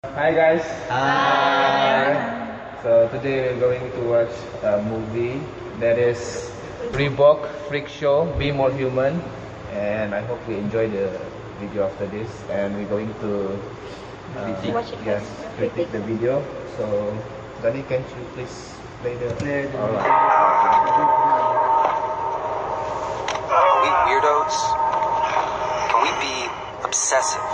Hi guys. Hi. So today we're going to watch a movie that is Reebok Freak Show Be More Human and I hope we enjoy the video after this and we're going to uh, Watch it yes, first. critique the video. So Danny can you please play the Play the Alright. Are we weirdos? Can we be obsessive,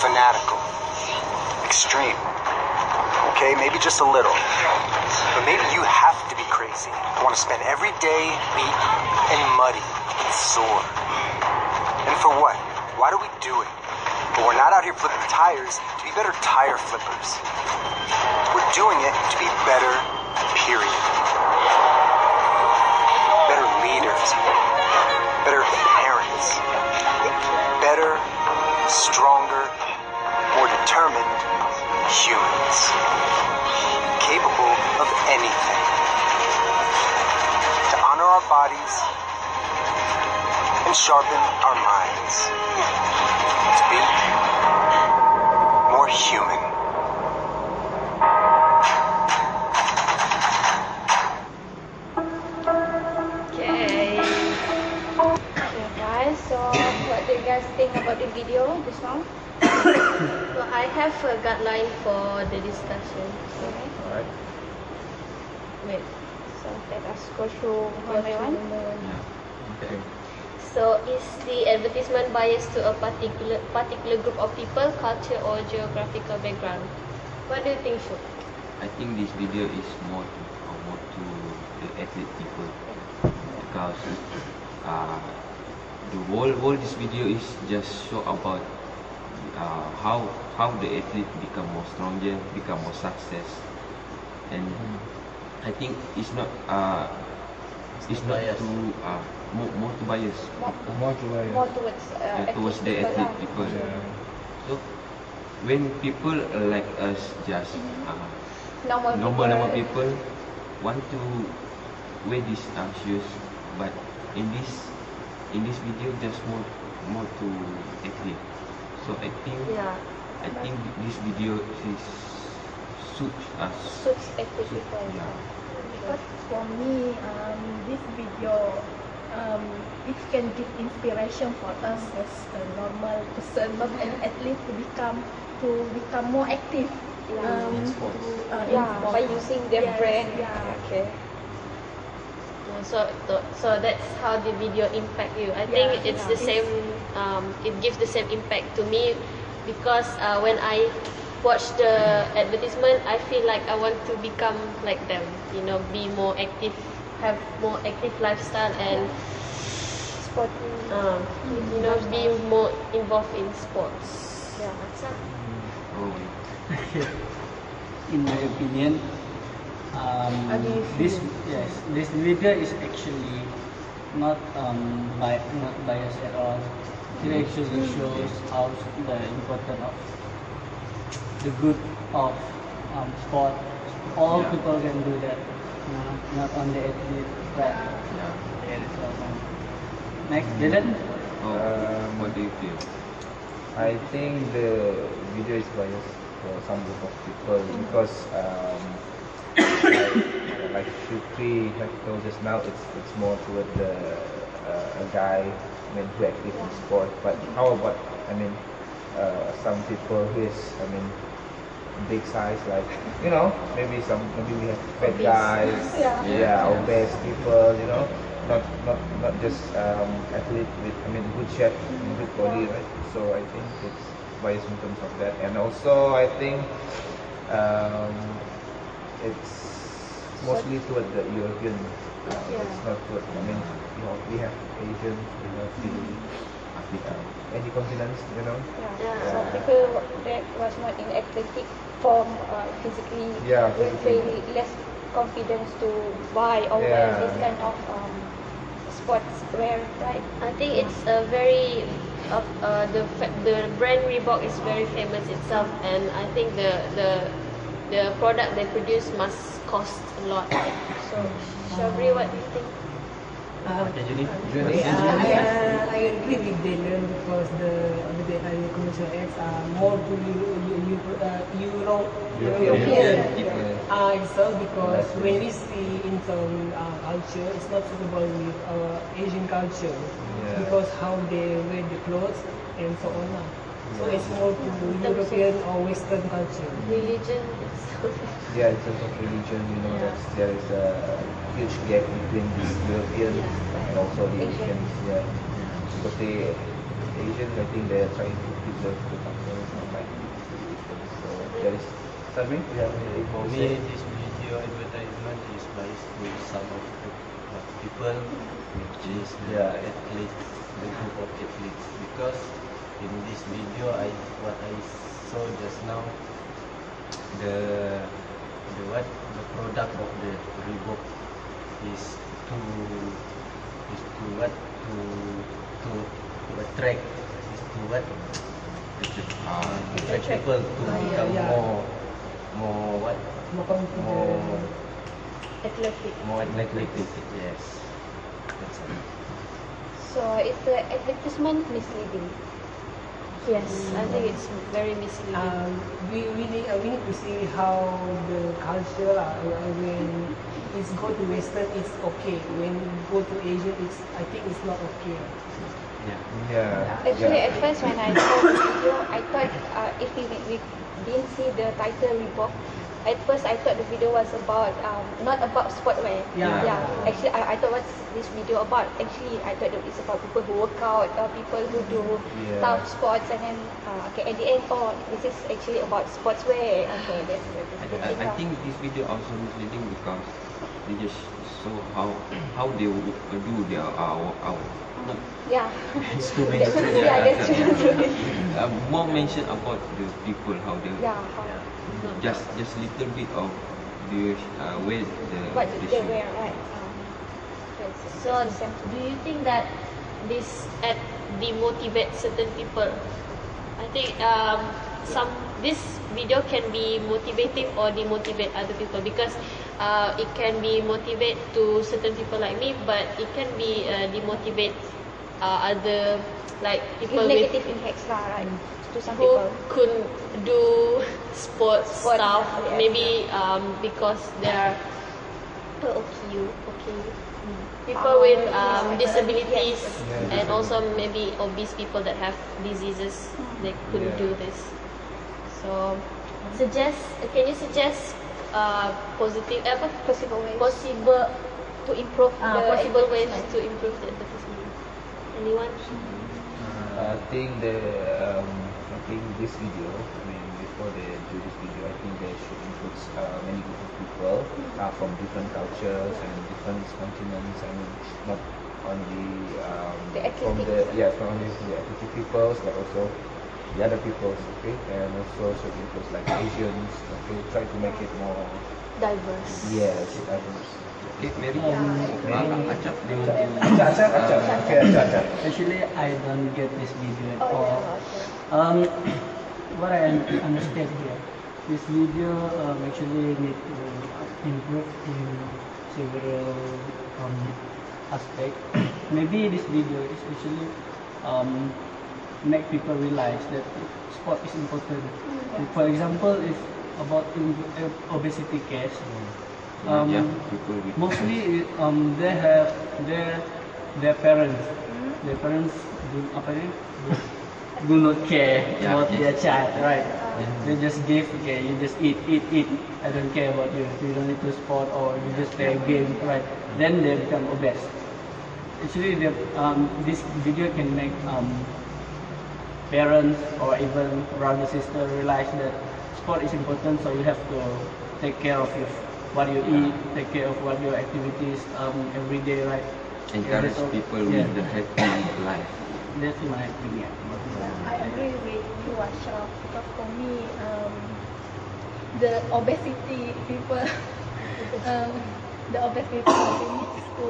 fanatical, extreme? Okay, maybe just a little. But maybe you have to be crazy. Want to spend every day beat and muddy and sore. And for what? Why do we do it? But we're not out here flipping tires to be better tire flippers. We're doing it to be better, period. Better leaders, better parents, better, stronger, more determined humans, capable of anything. To honor our bodies and sharpen our minds. To be more human. Okay. Okay, guys. So, what do you guys think about the video just now? So, I have a guideline for the discussion. Okay. Alright. Wait. So, let us go through one by one. Okay. So, is the advertisement biased to a particular particular group of people, culture, or geographical background? What do you think, Shu? I think this video is more to, uh, more to the athlete people because uh, the whole whole this video is just show about uh, how how the athlete become more stronger, become more success, and I think it's not uh, it's not biased. to uh, more more to bias More to uh, More towards uh, uh, towards the people athlete lah. people. Yeah. So when people like us just uh, Normal, normal people. normal people want to wear these uh, shoes but in this in this video just more more to athlete so I think Yeah. I think this video is suits us Suits athlete people. yeah Because for me, um, this video, um, it can give inspiration for us as a normal person, not an athlete, to become to become more active. Yeah. Um, In sports. to, uh, in Yeah, sports. by using their Yes, brand. Yeah. Okay. Yeah, So, so- that's how the video impact you. I think Yeah, it's yeah. the same. Um, it gives the same impact to me because uh, when I watch the advertisement, I feel like I want to become like them. You know, be more active, have more active lifestyle, and Sporting. uh, you know, be more involved in sports. Yeah, that's it. oh in my opinion, um, How do you this yes, this video is actually not um, bi- not biased at all. It actually shows how the important of the good of um, sport. All Yeah. people can do that, you know, not only athlete. But yeah so, um, next, Dylan. oh Um, what do you feel I think the video is biased for some group of people because um, like, like Shukri have told just now, it's it's more toward the uh, a guy I mean who active in sport. But how about I mean uh, some people who is I mean big size like you know maybe some maybe we have fat Obese. guys Yeah. yeah obese people you know not not not just um, athlete with I mean good shape and good body right so I think it's biased in terms of that and also I think um, it's mostly toward the European uh, Yeah. it's not toward I mean you know we have Asian we have the Africa uh, any continents you know Yeah. Yeah. So Yeah. people that was not in athletic form uh, physically Yeah, will physically. feel less confidence to buy or wear this kind of um, sports wear, right? I think it's a very of uh, the fa- the brand Reebok is very famous itself, and I think the the the product they produce must cost a lot. So, Shabri, what do you think? Okay, Judy. Juni? Uh, I, uh, I agree with Dylan because the the, uh, the commercial ads are more to Euro, Euro, uh, Euro European. European. Yeah. Uh, so because when we see in some uh, culture, it's not suitable with our Asian culture Yeah. because how they wear the clothes and so on. Lah. So it's more to European or Western culture. Religion. Yeah, in terms of religion, you know, Yeah. there is a huge gap between the European Yeah. and also the Asian. Asians. Yeah, because the Asians, I think they're trying to preserve the culture, not like So there is. Sabri, you have For me, say? this video advertisement is biased to some of the people, which is the Yeah. athletes, the group of athletes. Because in this video, I what I saw just now, the the what the product of the Reebok is to is to what to to to attract is to what uh, attract people to Ah, yeah, become yeah. more more what More confident. more Athletic. more athletic. Yes. That's it. So it's the advertisement misleading. Yes, I think it's very misleading. um, we, we, need, uh, we need to see how the culture uh, when it's go to western it's okay when go to asian it's i think it's not okay Yeah. Yeah. Actually, yeah. at first when I saw the video, I thought uh, if we, we didn't see the title Reebok, at first I thought the video was about um, not about sportwear. Yeah. Yeah. Actually, I, I thought what's this video about? Actually, I thought that it's about people who work out or people who do Yeah. tough sports, and then uh, okay, at the end, oh, this is actually about sportswear. Okay, that's, that's I, I, I think this video also misleading because they just show how how they would do their uh, workout. Not Yeah. It's too many. That's true. Yeah, that's true. uh, more mention about the people how they yeah. Just just little bit of the uh, where the What the they wear, right? Um, that's, So, that's do you think that this ad demotivates certain people? I think um, some this video can be motivating or demotivate other people because uh, it can be motivate to certain people like me, but it can be uh, demotivate uh, other like people with negative impacts lah, right? To some who people. couldn't do sports Sports, stuff yes. maybe um, because they are Okay, okay. people Oh, with yes, um, yes. disabilities Yeah, and also maybe obese people that have diseases they couldn't Yeah. do this so suggest can you suggest uh, positive Possible ways. possible to improve uh, the possible ways advertisement. to improve the advertisement anyone I think the um, I think this video, I mean before they do this video, I think they should include uh, many group of people uh, from different cultures and different continents. I mean not only um, The from the athletic. yes, not only the athletic peoples, but also the other peoples. Okay, and also should include like Asians. Okay, try to make it more diverse yes diverse. Okay, Mary. Um, Uh, Acap, they. Acap, acap. Okay, acap, acap. Actually, I don't get this video at Oh, all. yeah, okay. Um, what I understand here, this video um, actually need to improve in several um, aspects. Maybe this video is actually um, make people realize that sport is important. For example, if about in uh, obesity case, um, yeah, people mostly um, they have their their parents their parents do apa ni do, not care Yeah, about yes. their child right? They just give okay you just eat eat eat. I don't care about you. You don't need to sport or you just play a game right? Then they become obese actually the, um, this video can make um, parents or even brother sister realize that sport is important so you have to take care of your what you eat take care of what your activities um, every day right? Encourage people Yeah. with the happy life. that's my opinion agree with you, Ashraf. Because for me, um, the obesity people, um, the obese people, they need to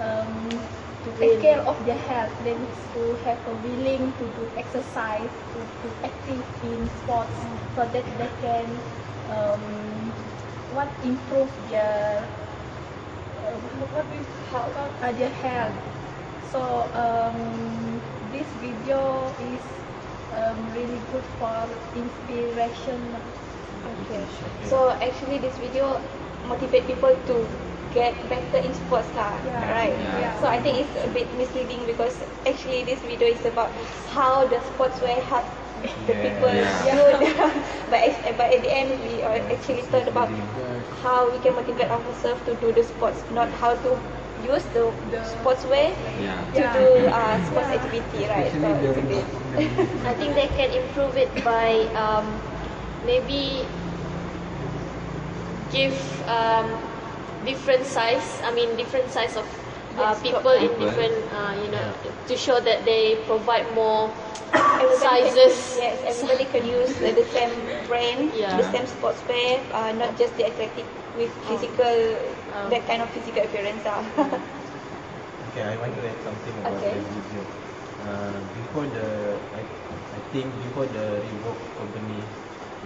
um, to take care of their health. They need to have a willing to do exercise, to, to active in sports, so that they can um, what improve their uh, what we how about uh, their health. So um, this video is um, really good for inspiration. Okay. So actually this video motivate people to get better in sports lah, Yeah. right? Yeah. So I think it's a bit misleading because actually this video is about how the sportswear help the Yeah. people Yeah. do their- but, but at the end we are actually thought about how we can motivate ourselves to do the sports, not how to use the, The- sportswear Yeah. to Yeah. do uh, sports Yeah. activity, right? So it's a bit. I think they can improve it by um, maybe give um, different size. I mean, different size of uh, Yes, people in different, uh, you know, to show that they provide more Everybody sizes. Can, yes, everybody can use uh, the same brand, Yeah. the same sportswear, uh, not just the athletic with physical, Oh. that kind of physical appearance. ah. Okay, I want to add something about Okay. the video. Uh, before the, I, I think before the Reebok company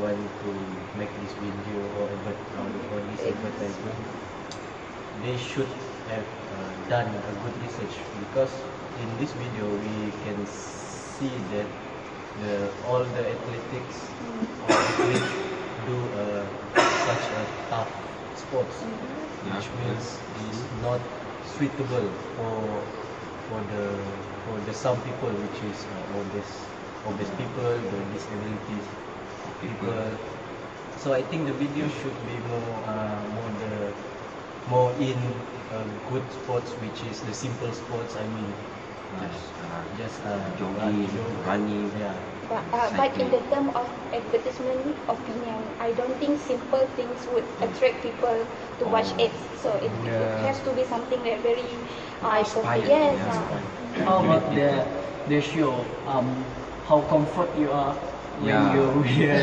want to make this video or advert, uh, or this advertisement, they should have uh, done a good research because in this video we can see that the all the athletics or athletes do uh, such a tough sports, which Yeah. means is not suitable for for the for the some people which is uh, obese obese people, the disabilities people. So I think the video should be more uh, more the more in uh, good sports which is the simple sports. I mean, Just uh, just uh, jogging, jog- running. Yeah. But, uh, but in the term of advertisement opinion, I don't think simple things would attract people to watch ads. So it, it has to be something that very uh, Inspired, Yes. yeah. uh, How about the the show? Um, how comfort you are when Yeah. you wear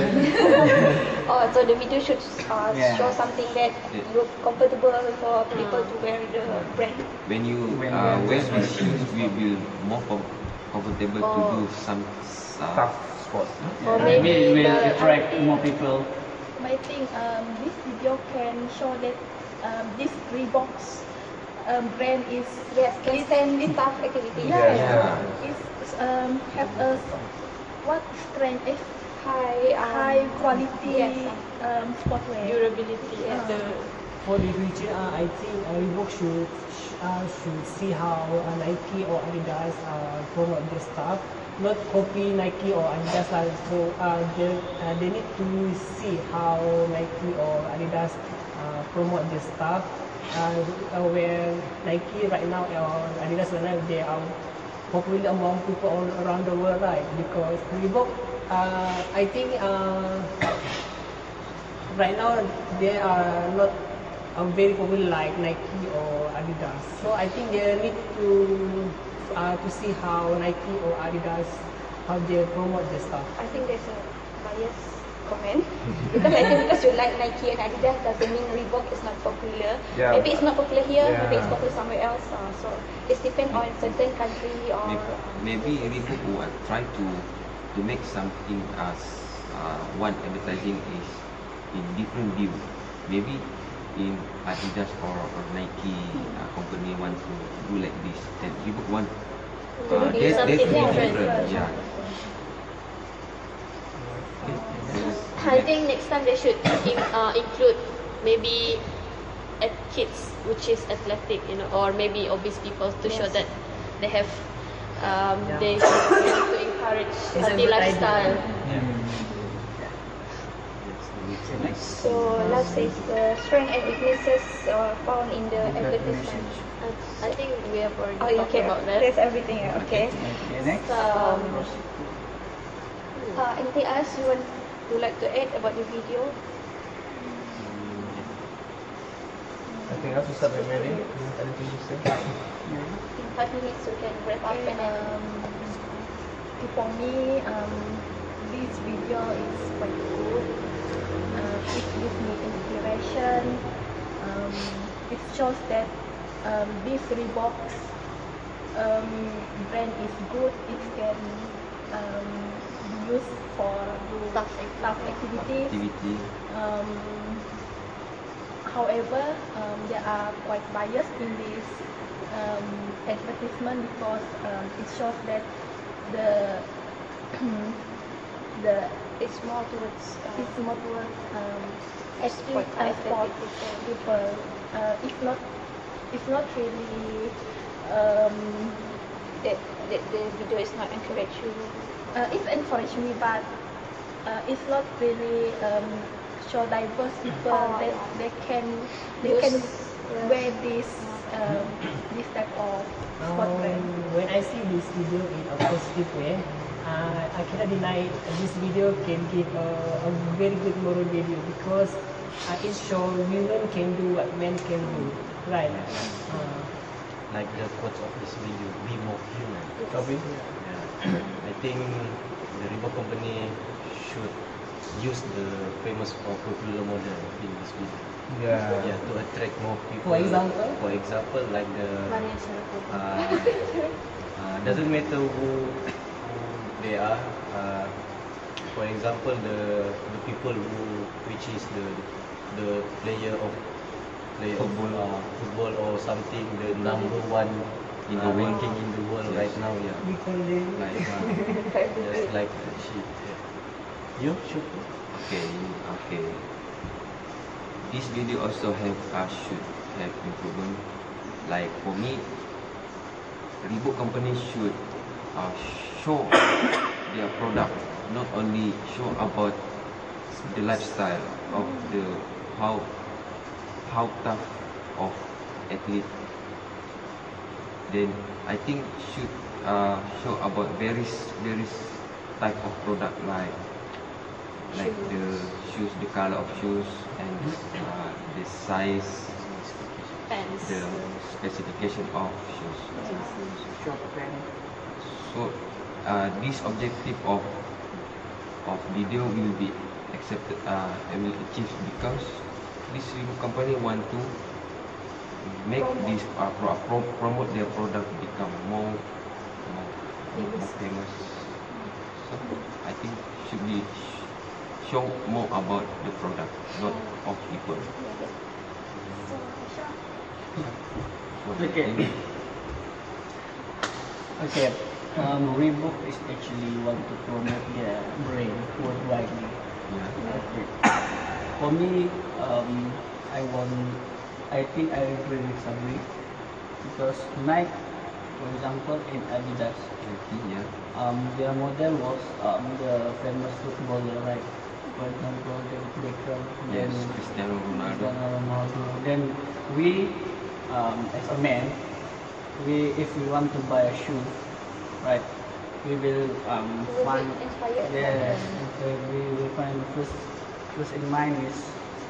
Oh, so the video should uh, Yeah. show something that Yeah. look comfortable for people to wear the brand. When you When uh, wear wear this these shoes, we will more com- comfortable to Oh. do some uh, Tough sports. Or maybe maybe it will the- attract more people. I think um, this video can show that um, this Reebok's um, brand is Yes, can is- stand this tough activity. Yes, Yeah. it's um, have a what strength is High, um, high quality Yes. um, sportwear. Durability Yeah. and the For the future, uh, I think uh, Reebok should should see how uh, Nike or Adidas uh, promote their stuff. Not copy Nike or Adidas. Uh, so uh, they, uh, they need to see how Nike or Adidas uh, promote their stuff. Uh, where Nike right now or Adidas right now they are popular among people all around the world, right? Because Reebok, uh, I think. Uh, right now they are not uh, very popular like Nike or Adidas. So I think they need to uh, to see how Nike or Adidas how they promote their stuff. I think there's a bias comment because I think because you like Nike and Adidas doesn't mean Reebok is not popular. Yeah. Maybe it's not popular here, maybe it's Yeah. popular somewhere else. Uh, so it depends on certain country or Maybe, maybe Reebok will try to to make something as uh, one advertising is in different view. Maybe in Adidas or, or Nike uh, company want to do like this, then Reebok want uh, there's something there's different. Yeah. I think next time they should in, uh, include maybe at kids which is athletic, you know, or maybe obese people to show Yes. that they have um, Yeah. they to encourage healthy advertising. Lifestyle. so last says the strength and weaknesses uh, found in the advertisement. I think we have already Oh, talked okay. about that. There's everything. Okay. Okay, next. Um, Uh, anything else you want to like to add about the video? Anything else to start with Mary? Anything to say? In five minutes we can wrap up and then Um, for me, um, this video is quite good. Uh, it gives me inspiration. Um, it shows that um, this Reebok's um, brand is good. It can um, be used for Tough tough activities. Activity. Um, however, um, there are quite bias in this um, advertisement because um, it shows that the the It's more towards uh, it's more towards um, Sport, athlete and sport people. Uh, if not, if not really, um, that, that the video is not encourage you. uh, it encourage me, but uh, it's not really um, show diverse people Oh, that yeah. they can they can yeah. wear this um, this type of sport Um, brand. when I see this video in a positive way, uh, I cannot deny this video can give a, a very good moral value because uh, it shows women can do what men can do, right? Uh, Like the quote of this video, be more human. Toby? Yeah. I think the Reebok company should use the famous or popular model in this video. Yeah. Yeah, to attract more people. For example? For example, like the uh, uh, doesn't matter who they are. Uh, for example, the the people who which is the the player of player Football. of uh, football or something, the number one In uh, the world. ranking in the world Yes. right now. Yeah, we call them like uh, just like she. Yeah. You should. Okay, okay. This video also have uh, should have improvement. Like for me, Reebok company should uh, show their product, not only show about the lifestyle of the how how tough of athlete. Then I think should uh, show about various various type of product like like the shoes, the color of shoes, and uh, the size, Pants. the specification of shoes. So uh, this objective of of video will be accepted uh, and will achieve because this Reebok company want to make this uh, pro, pro, promote their product become more more, more famous. So I think should be sh- show more about the product, not of people. Okay. Okay, um, Reebok is actually want to promote their brand worldwide. yeah. For me, um, I want, I think I agree with Sabri because Nike, for example, in Adidas, yeah. um, their model was um, the famous footballer, right? For example, David Beckham, Yes, then Cristiano Ronaldo. Cristiano Ronaldo. Then we, um, as a man, we if we want to buy a shoe, right? We will um, will find be inspired yes, them. okay, we will find first first in mind is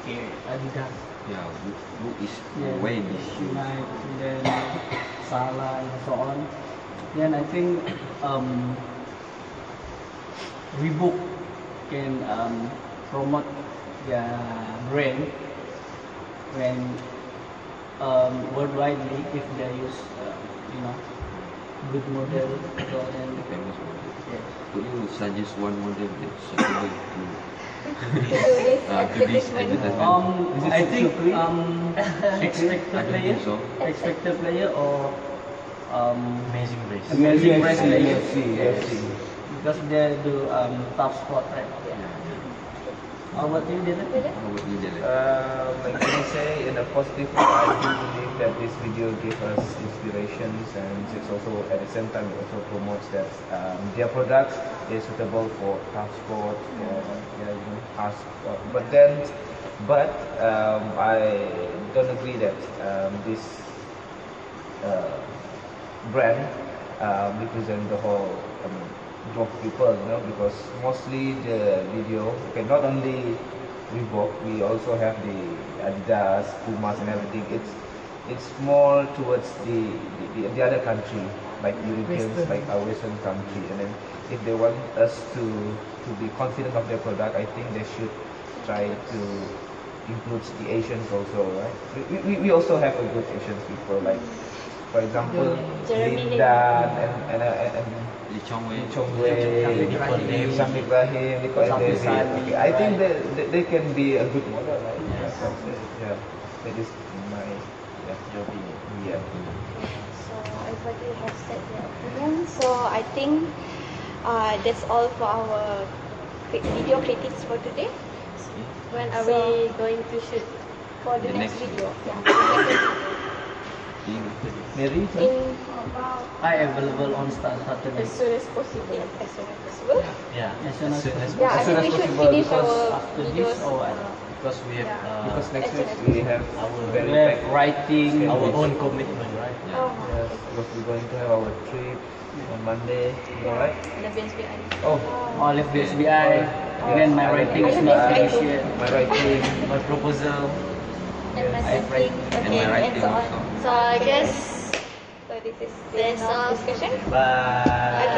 okay, Adidas. Yeah, who, who is Yeah, way this shoe? Nike, then Salah and so on. Then I think um, Reebok can um, promote their brand when um, worldwidely if they use uh, you know good model so then Famous model. yes. Could you suggest one model that's suitable to this uh, to this advertisement. Um, I think um, expected player, so. expected player or um, Amazing race. amazing. UFC, UFC. Because they do um, tough sport, right? How about you, Dylan? How about you, Jalil? Um, I can say in a positive way, I do believe that this video gives us inspirations and it's also at the same time it also promotes that um, their products is suitable for transport, for yeah, you know, hard sport. But then, but um, I don't agree that um, this uh, brand um, represent the whole of people, you know, because mostly the video, okay, not only Reebok, we also have the Adidas, Pumas, and everything. It's it's more towards the the, the other country, like Europeans, Western. like our Western country, and then if they want us to to be confident of their product, I think they should try to include the Asians also, right? We, we, we also have a good Asian people, like for example, Jeremy Lindan and and, and, and Lee Chong Wei. Lee Chong Wei, Nicole Davis. Sam Ibrahim, Nicole Safi Davis. Sali, Okay, I think right. that they, they can be a good model, right? Yes. Yeah, that's it. yeah. That is my yeah. Your opinion. yeah. So everybody has said their opinion. So I think uh, that's all for our cri- video critics for today. When are So- we going to shoot? For the, The next, next video, yeah. The next In Mary, video. About I available on Star Saturday. as soon as possible. As soon as possible. Yeah. As soon as Yeah, I as soon think as we should possible finish because after this or what? Because we have Yeah. uh, because next week we have our very we have writing. our own commitment, right? yeah. oh, Yes, because we're going to have our trip on Monday, you know. The BSBI. Oh, All of BSBI. Again, my writing is not finished yet. my writing. My proposal. and my I setting, And okay, my and writing so on. also. So I guess So this is That's enough all. discussion. Bye.